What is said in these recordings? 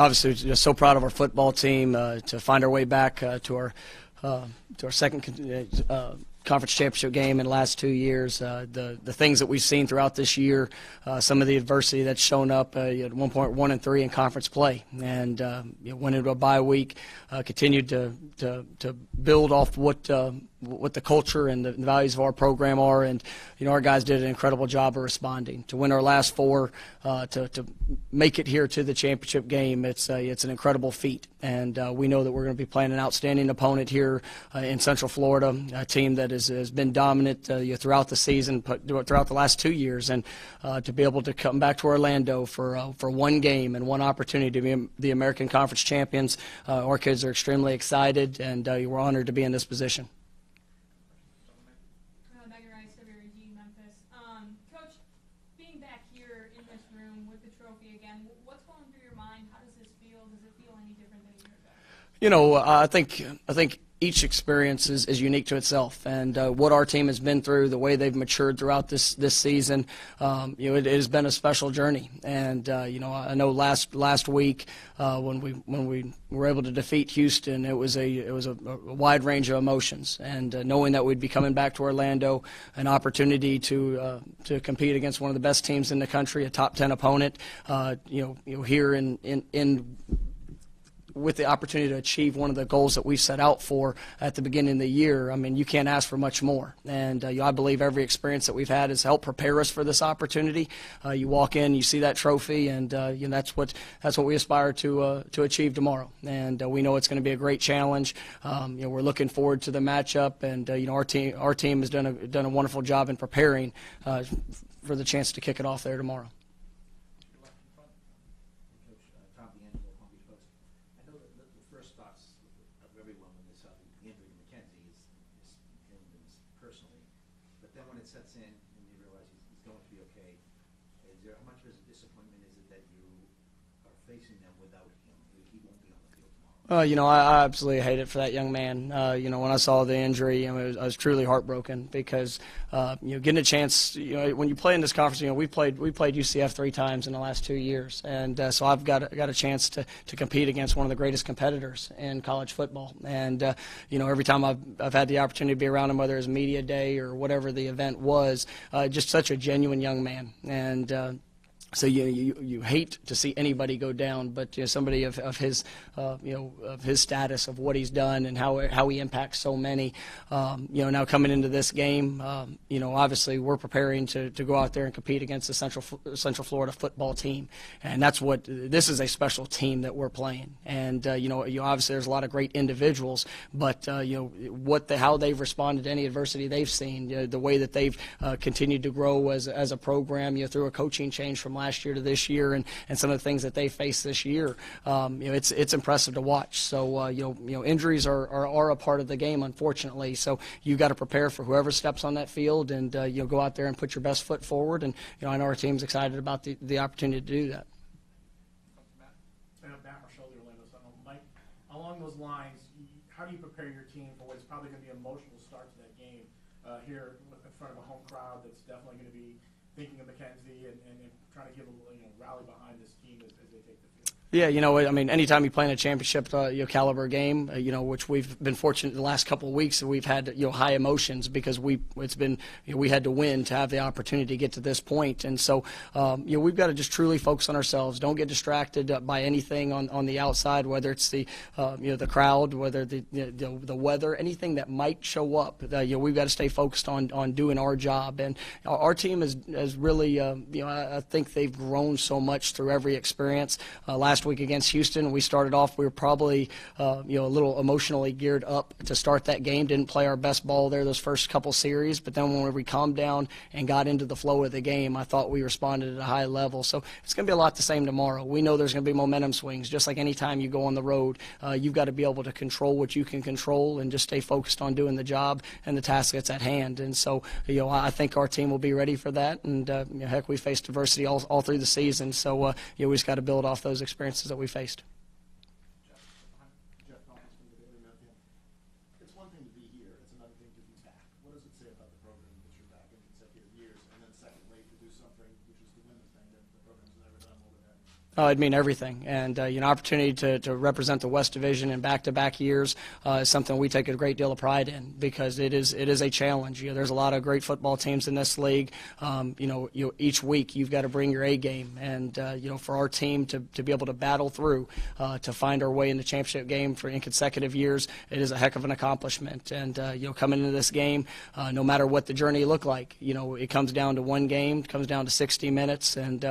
obviously just so proud of our football team uh, to find our way back uh, to our uh, to our second uh, conference championship game in the last two years. Uh, the the things that we've seen throughout this year, uh, some of the adversity that's shown up uh, at one point one and three in conference play, and uh, know, went into a bye week, uh, continued to, to to build off what uh, what the culture and the values of our program are, and you know our guys did an incredible job of responding to win our last four, uh, to to make it here to the championship game. It's uh, it's an incredible feat, and uh, we know that we're going to be playing an outstanding opponent here uh, in Central Florida, a team that is, has been dominant uh, throughout the season, throughout the last two years, and uh, to be able to come back to Orlando for for one game and one opportunity to be the American Conference champions. our kids are extremely excited, and we're honored to be in this position. You know, I think I think each experience is, is unique to itself, and uh, what our team has been through, the way they've matured throughout this this season, um, you know, it, it, has been a special journey. And uh, you know, I know last last week uh, when we when we were able to defeat Houston, it was a it was a, a wide range of emotions, and uh, knowing that we'd be coming back to Orlando, an opportunity to uh, to compete against one of the best teams in the country, a top ten opponent, uh, you know, you know, here in in in with the opportunity to achieve one of the goals that we set out for at the beginning of the year, I mean, you can't ask for much more. And uh, you know, I believe every experience that we've had has helped prepare us for this opportunity. Uh, you walk in, you see that trophy, and uh, you know, that's what that's what we aspire to uh, to achieve tomorrow. And uh, we know it's going to be a great challenge. Um, you know, we're looking forward to the matchup, and uh, you know, our team our team has done a done a wonderful job in preparing for the chance to kick it off there tomorrow. sets in and you realize he's, he's going to be okay, is there, how much of a disappointment is it that you are facing them without him? He won't be on the field tomorrow. Uh, you know, I, I absolutely hate it for that young man. Uh, you know, when I saw the injury, I, mean, was, I was truly heartbroken because uh, you know, getting a chance. You know, when you play in this conference, you know, we played we played UCF three times in the last two years, and uh, so I've got got a chance to, to compete against one of the greatest competitors in college football. And uh, you know, every time I've I've had the opportunity to be around him, whether it's media day or whatever the event was, uh, just such a genuine young man, and so you, you you hate to see anybody go down, but you know, somebody of, of his uh, you know of his status of what he's done and how how he impacts so many, um, you know now coming into this game, um, you know obviously we're preparing to, to go out there and compete against the Central Central Florida football team, and that's what this is a special team that we're playing, and uh, you know you obviously there's a lot of great individuals, but uh, you know what the how they've responded to any adversity they've seen, you know, the way that they've uh, continued to grow as as a program, you know through a coaching change from last year to this year and, and some of the things that they face this year. Um, you know, it's it's impressive to watch. So uh, you know, you know, injuries are, are, are a part of the game, unfortunately. So you got to prepare for whoever steps on that field, and uh, you know, go out there and put your best foot forward. And you know, I know our team's excited about the, the opportunity to do that. Mike, along those lines, how do you prepare your team for what is probably going to be an emotional start to that game uh, here in front of a home crowd that's definitely going to be thinking of McKenzie trying to give a you know, rally behind this team as, as they take the field. Yeah, you know, I mean, anytime you play in a championship, uh, you know, caliber game, uh, you know, which we've been fortunate the last couple of weeks, we've had you know high emotions because we it's been you know, we had to win to have the opportunity to get to this point, and so um, you know we've got to just truly focus on ourselves. Don't get distracted uh, by anything on, on the outside, whether it's the uh, you know the crowd, whether the, the the weather, anything that might show up. Uh, you know, we've got to stay focused on on doing our job, and our, our team has has really um, you know I, I, think they've grown so much through every experience. Uh, last week against Houston. We started off, we were probably uh, you know a little emotionally geared up to start that game. Didn't play our best ball there those first couple series, but then when we calmed down and got into the flow of the game, I thought we responded at a high level. So it's going to be a lot the same tomorrow. We know there's going to be momentum swings, just like any time you go on the road. Uh, you've got to be able to control what you can control and just stay focused on doing the job and the task that's at hand. And so you know I think our team will be ready for that. And uh, you know, heck, we faced adversity all, all through the season, so uh, you just got to build off those experiences that we faced. consecutive years, and then secondly, to do something which is to win the thing that the program's never done more than that. Oh, it'd mean everything, and uh, you know, opportunity to, to represent the West Division in back-to-back years uh, is something we take a great deal of pride in because it is it is a challenge. You know, there's a lot of great football teams in this league. Um, you know, you, each week you've got to bring your A game, and uh, you know, for our team to, to be able to battle through uh, to find our way in the championship game for in consecutive years, it is a heck of an accomplishment. And uh, you know, coming into this game, no matter what the journey looked like, you know, it comes down to one game, it comes down to 60 minutes, and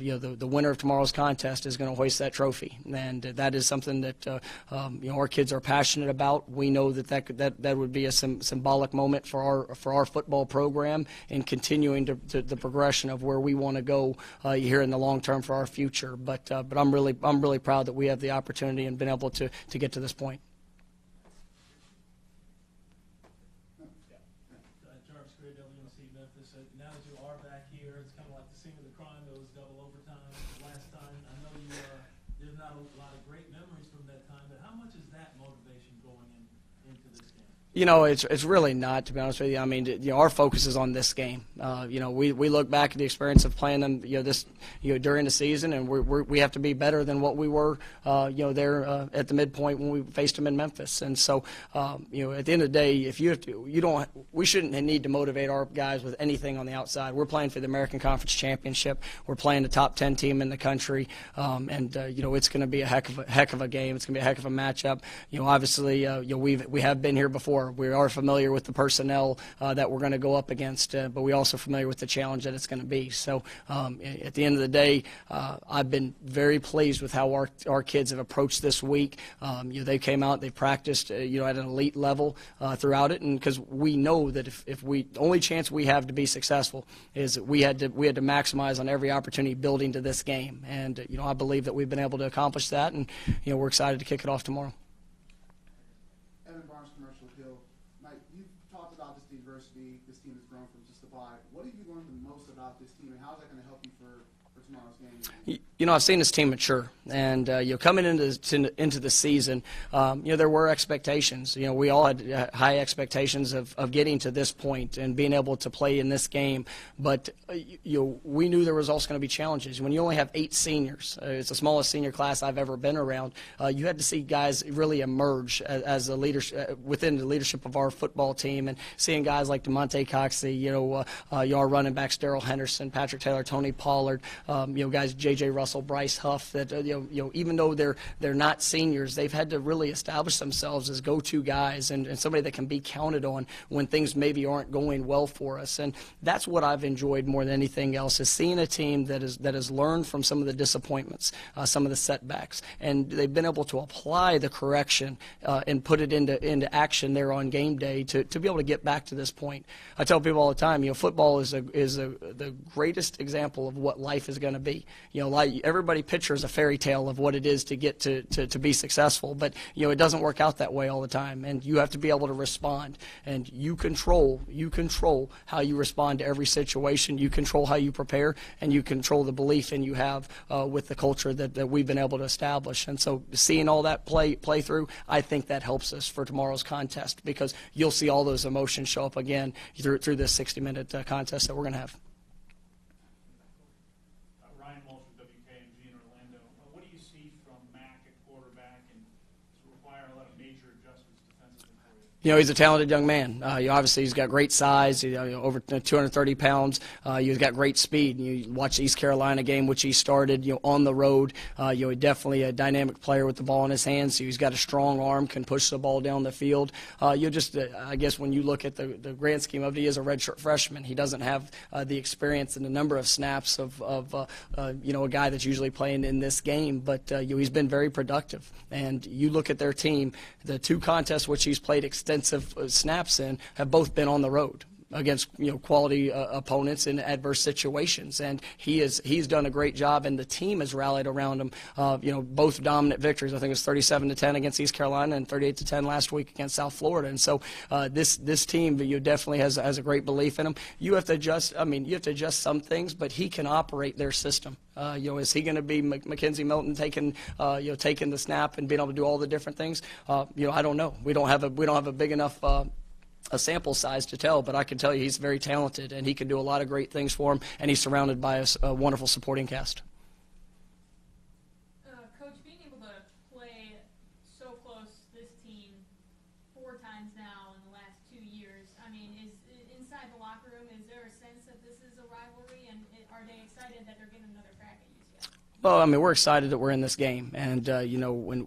you know, the, the winner of tomorrow's contest is going to hoist that trophy, and that is something that uh, um, you know our kids are passionate about. We know that that could, that, that would be a sim- symbolic moment for our for our football program and continuing to, to the progression of where we want to go uh, here in the long term for our future. But uh, but I'm really I'm really proud that we have the opportunity and been able to to get to this point. Uh, Jarvis Gray, WMC Memphis. Uh, Now that you are back here, it's kind of like the scene of the crime. Was double overtime last time. I know you, uh, there's not a lot of great memories from that time, but how much is that motivation going in, into this game? You know, it's it's really not to be honest with you. I mean, you know, our focus is on this game. Uh, you know, we, we look back at the experience of playing them, you know, this you know during the season, and we're, we're, have to be better than what we were, uh, you know, there uh, at the midpoint when we faced them in Memphis. And so, um, you know, at the end of the day, if you have to, you don't, we shouldn't need to motivate our guys with anything on the outside. We're playing for the American Conference Championship. We're playing the top ten team in the country, um, and uh, you know, it's going to be a heck of a heck of a game. It's going to be a heck of a matchup. You know, obviously, uh, you know, we've we have been here before. We are familiar with the personnel uh, that we're going to go up against, uh, but we also familiar with the challenge that it's going to be. So, um, at the end of the day, uh, I've been very pleased with how our our kids have approached this week. Um, you know, they came out, they practiced, uh, you know, at an elite level uh, throughout it, and because we know that if, if we the only chance we have to be successful is that we had to we had to maximize on every opportunity building to this game, and you know, I believe that we've been able to accomplish that, and you know, we're excited to kick it off tomorrow. Evan Barnes, Commercial Appeal. Mike, you've talked about this diversity this team has grown from just a bye. What have you learned the most about this team, and how is that going to help you for, for tomorrow's game? Y- You know, I've seen this team mature, and uh, you know, coming into to, into the season, um, you know, there were expectations. You know, we all had uh, high expectations of, of getting to this point and being able to play in this game. But uh, you, know, we knew there was also going to be challenges. When you only have eight seniors, uh, it's the smallest senior class I've ever been around. Uh, you had to see guys really emerge as, as a within the leadership of our football team, and seeing guys like Demonte Coxey, you know, uh, your running backs Darrell Henderson, Patrick Taylor, Tony Pollard, um, you know, guys J.J. Russell, Bryce Huff. That uh, you know, you know, even though they're they're not seniors, they've had to really establish themselves as go-to guys and, and somebody that can be counted on when things maybe aren't going well for us. And that's what I've enjoyed more than anything else is seeing a team that is that has learned from some of the disappointments, uh, some of the setbacks, and they've been able to apply the correction uh, and put it into into action there on game day to, to be able to get back to this point. I tell people all the time, you know, football is a, is a, the greatest example of what life is going to be. You know, like everybody pictures a fairy tale of what it is to get to, to, to be successful, but you know, it doesn't work out that way all the time, and you have to be able to respond. And you control you control how you respond to every situation. You control how you prepare, and you control the belief in you have uh, with the culture that, that we've been able to establish. And so, seeing all that play play through, I think that helps us for tomorrow's contest because you'll see all those emotions show up again through through this 60 minute uh, contest that we're going to have. Uh, Ryan Walsh with WKMG in Orlando. Uh, What do you see from Mack at quarterback and does it require a lot of major adjustments defensively for you? Know, he's a talented young man. Uh, you obviously, he's got great size, you know, over 230 pounds. Uh, he's got great speed. You watch the East Carolina game, which he started, you know, on the road. Uh, you know, definitely a dynamic player with the ball in his hands. He's got a strong arm, can push the ball down the field. Uh, you just, uh, I guess, when you look at the, the grand scheme of it, he is a redshirt freshman. He doesn't have uh, the experience and the number of snaps of, of you know, a guy that's usually playing in this game. But you know, he's been very productive. And you look at their team, the two contests which he's played extensive uh, snaps in have both been on the road against you know quality uh, opponents in adverse situations. And he is he's done a great job and the team has rallied around him. Uh, you know both dominant victories. I think it was 37 to 10 against East Carolina and 38 to 10 last week against South Florida. And so uh, this this team you definitely has has a great belief in him. You have to adjust I mean you have to adjust some things but he can operate their system. Uh, you know, is he going to be Mc- McKenzie Milton taking, uh, you know, taking the snap and being able to do all the different things? Uh, you know, I don't know. We don't have a we don't have a big enough uh, a sample size to tell, but I can tell you he's very talented and he can do a lot of great things for him, and he's surrounded by a, wonderful supporting cast. Uh, Coach, being able to play so close this team four times now in the last two years, I mean, is inside the locker room, is there a sense that this is a rivalry, and are they excited that they're getting another crack at UCF? Well, I mean, we're excited that we're in this game, and uh, you know, when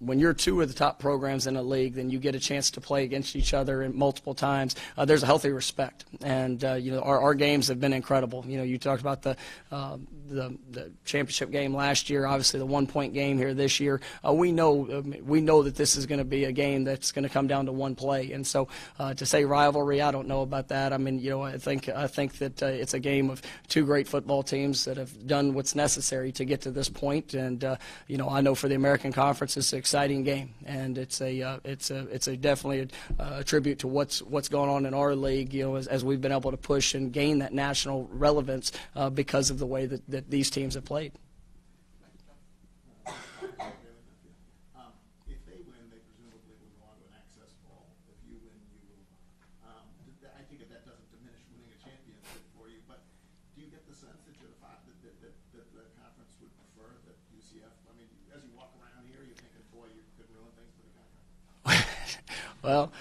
when you're two of the top programs in a league, then you get a chance to play against each other in multiple times. Uh, there's a healthy respect, and uh, you know our, our games have been incredible. You know, you talked about the, uh, the the championship game last year, obviously the one point game here this year. Uh, we know um, we know that this is going to be a game that's going to come down to one play, and so uh, to say rivalry, I don't know about that. I mean, you know, I think I think that uh, it's a game of two great football teams that have done what's necessary to get to this point, and you know, I know for the American Conference, it's exciting game, and it's a uh, it's a it's a definitely a, a tribute to what's what's going on in our league. You know, as, as we've been able to push and gain that national relevance uh, because of the way that, that these teams have played. Um, if they win, they presumably will go on to an access bowl. If you win, you will. Um, th- th- I think that that doesn't diminish winning a championship for you, but do you get the sense that you're the fi- that, that, that, that the conference would prefer that UCF? I mean, as you walk around here, you're thinking, boy, you could ruin things for the conference. Well,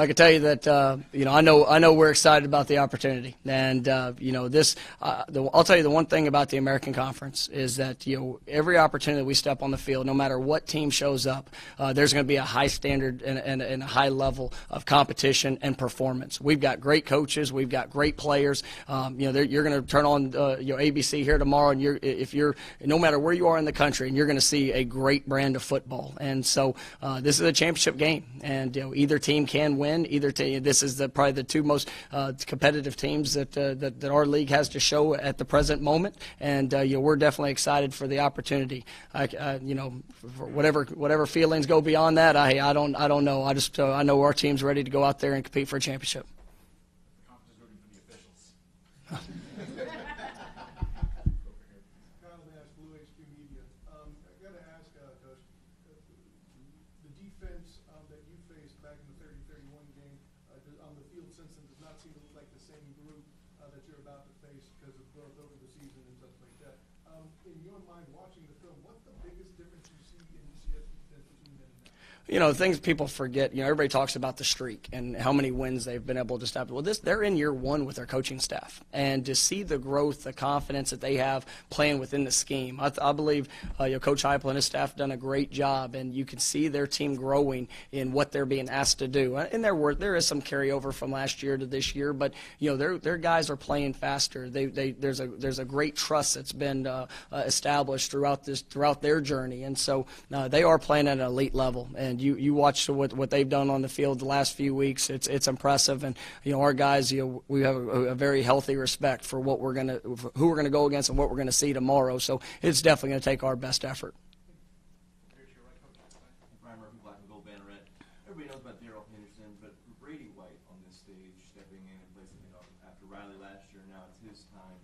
I can tell you that uh, you know I know I know we're excited about the opportunity, and uh, you know this. Uh, the, I'll tell you the one thing about the American Conference is that you know every opportunity we step on the field, no matter what team shows up, uh, there's going to be a high standard and, and, and a high level of competition and performance. We've got great coaches, we've got great players. Um, you know you're going to turn on uh, you know ABC here tomorrow, and you're if you're no matter where you are in the country, and you're going to see a great brand of football. And so uh, this is a championship game, and you know either team can win. Either team. This is the, probably the two most uh, competitive teams that, uh, that that our league has to show at the present moment, and uh, you know we're definitely excited for the opportunity. I, uh, you know, for whatever whatever feelings go beyond that, I I don't I don't know. I just uh, I know our team's ready to go out there and compete for a championship. Kyle Nash, Blue HQ Media. Um, I gotta ask, uh, Coach, uh, the defense, um, that you faced back in the thirty-thirty-one game, uh, does- on the field since then does not seem to look like the same group, uh, that you're about to face because of over the season and like that. Um, in your mind, watching the film, what's the biggest difference you see in UCF defense between then and? You know, things people forget. You know, everybody talks about the streak and how many wins they've been able to establish. Well, this they're in year one with their coaching staff, and to see the growth, the confidence that they have playing within the scheme, I, I believe uh, you know, Coach Heupel and his staff done a great job, and you can see their team growing in what they're being asked to do. Uh, And there were there is some carryover from last year to this year, but you know, their their guys are playing faster. They, they there's a there's a great trust that's been uh, uh, established throughout this throughout their journey, and so uh, they are playing at an elite level. And you you watch what what they've done on the field the last few weeks. It's it's impressive, and you know our guys, you know, we have a, a very healthy respect for what we're gonna who we're gonna go against and what we're gonna see tomorrow. So it's definitely gonna take our best effort. And and Riley last year, now it's his time.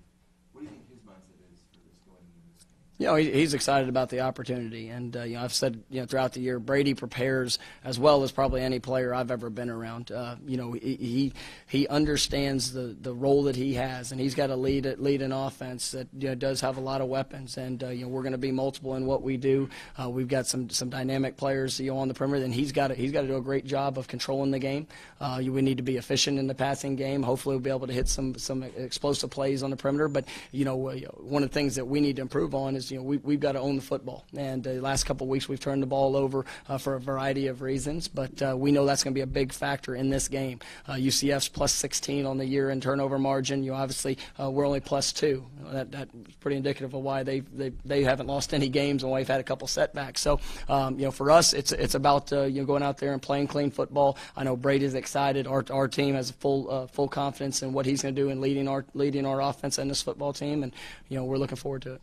What do you think his mindset is for this going into this? You know, he, he's excited about the opportunity, and uh, you know, I've said you know throughout the year, Brady prepares as well as probably any player I've ever been around. Uh, you know, he, he understands the, the role that he has, and he's got to lead lead an offense that you know, does have a lot of weapons, and uh, you know we're going to be multiple in what we do. Uh, we've got some some dynamic players you know on the perimeter, and he's got to, he's got to do a great job of controlling the game. Uh, we need to be efficient in the passing game. Hopefully, we'll be able to hit some some explosive plays on the perimeter. But you know, uh, one of the things that we need to improve on is you know we, we've got to own the football. And uh, the last couple of weeks, we've turned the ball over uh, for a variety of reasons. But uh, we know that's going to be a big factor in this game. Uh, UCF's plus 16 on the year in turnover margin. You obviously uh, we're only plus two. That that's pretty indicative of why they they they haven't lost any games and why we've had a couple setbacks. So um, you know, for us, it's it's about uh, you know going out there and playing clean football. I know Brady's excited. Our our team has full uh, full confidence in what he's going to do in leading our leading our offense and this football team, and you know we're looking forward to it.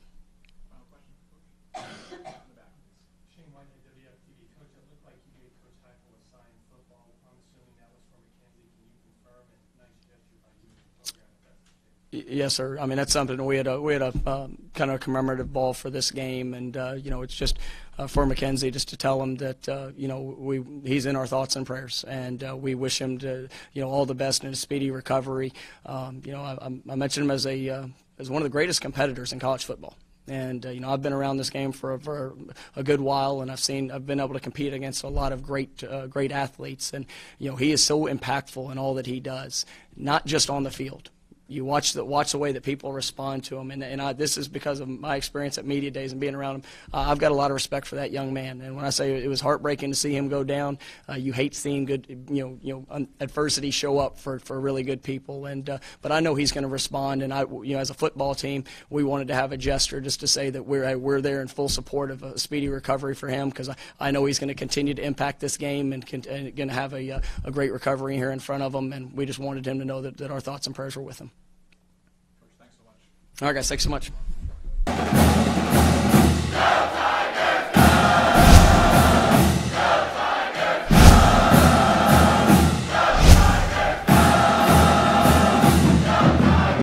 Shane White, WFTV. Coach, it looked like you gave Coach Heupel a signed football. I'm assuming that was from McKenzie. Can you confirm? And nice gesture by you and the program if that's the case. Y- Yes, sir. I mean, that's something we had a we had a um, kind of commemorative ball for this game, and uh, you know, it's just uh, for McKenzie just to tell him that uh, you know we he's in our thoughts and prayers, and uh, we wish him to you know all the best in a speedy recovery. Um, you know, I, I- I mentioned him as a uh, as one of the greatest competitors in college football. And uh, you know, I've been around this game for a, for a good while, and I've seen I've been able to compete against a lot of great uh, great athletes, and you know, he is so impactful in all that he does, not just on the field, you watch the watch the way that people respond to him, and and I, this is because of my experience at media days and being around him. Uh, I've got a lot of respect for that young man, and when I say it was heartbreaking to see him go down, uh, you hate seeing good you know you know adversity show up for, for really good people, and uh, but I know he's going to respond, and I you know as a football team we wanted to have a gesture just to say that we're we're there in full support of a speedy recovery for him because I, I know he's going to continue to impact this game and, and going to have a, uh, a great recovery here in front of him, and we just wanted him to know that, that our thoughts and prayers were with him. All right, guys, thanks so much.